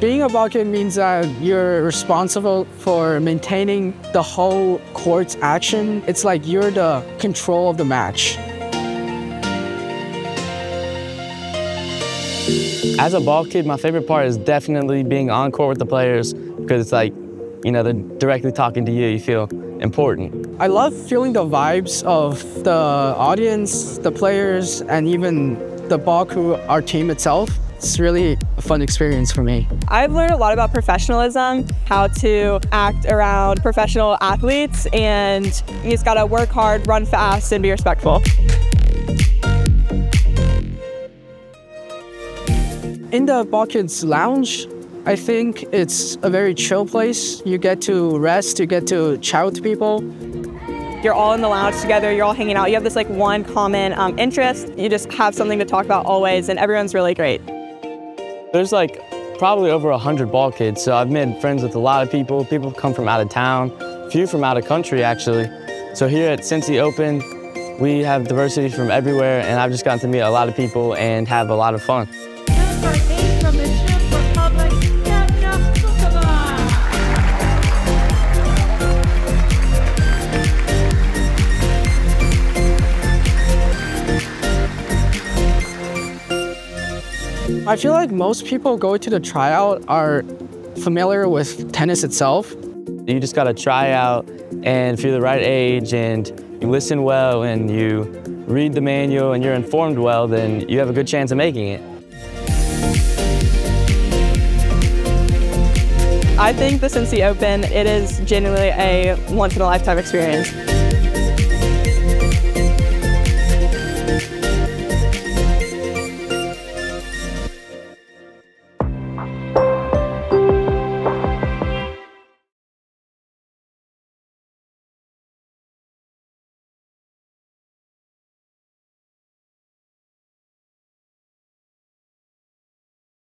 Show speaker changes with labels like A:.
A: Being a ball kid means that you're responsible for maintaining the whole court's action. It's like you're the control of the match.
B: As a ball kid, my favorite part is definitely being on court with the players because it's like, you know, they're directly talking to you. You feel important.
A: I love feeling the vibes of the audience, the players, and even the ball crew, our team itself. It's really a fun experience for me.
C: I've learned a lot about professionalism, how to act around professional athletes, and you just gotta work hard, run fast, and be respectful.
A: In the Ball Kids Lounge, I think it's a very chill place. You get to rest, you get to chat with people.
C: You're all in the lounge together, you're all hanging out. You have this like one common um, interest. You just have something to talk about always, and everyone's really great.
B: There's like probably over 100 ball kids, so I've made friends with a lot of people. People come from out of town, a few from out of country actually. So here at Cincy Open, we have diversity from everywhere, and I've just gotten to meet a lot of people and have a lot of fun.
A: I feel like most people go to the tryout are familiar with tennis itself.
B: You just gotta try out, and if you're the right age and you listen well and you read the manual and you're informed well, then you have a good chance of making it.
C: I think the Cincy Open, it is genuinely a once-in-a-lifetime experience.